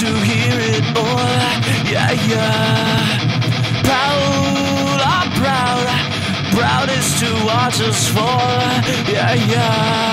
to hear it all. Yeah, yeah. Proud, I'm proud. Proud is to watch us fall. Yeah, yeah.